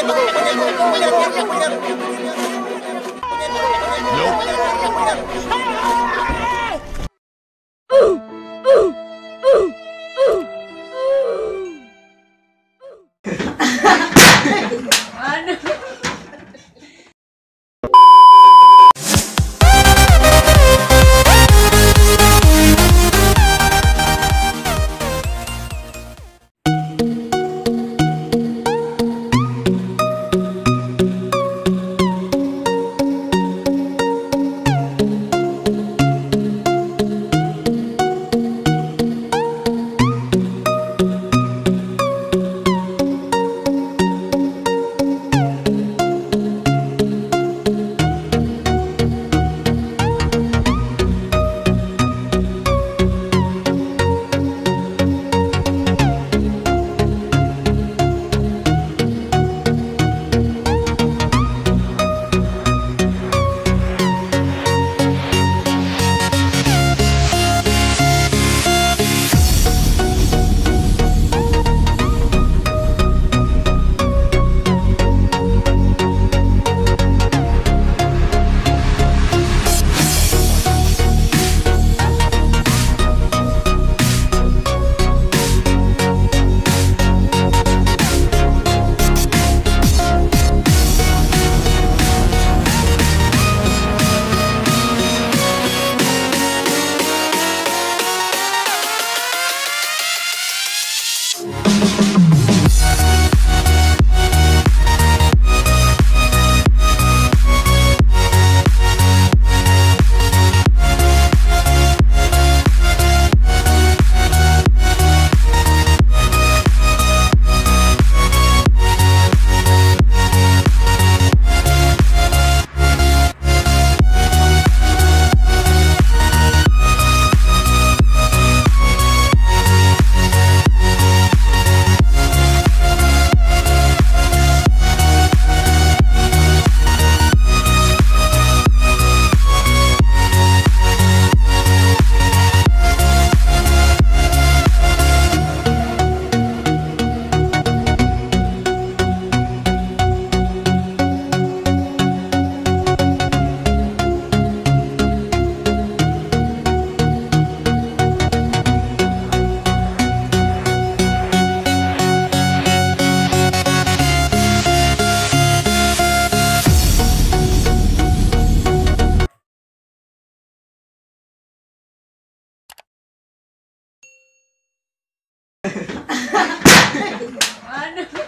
Nope. ano?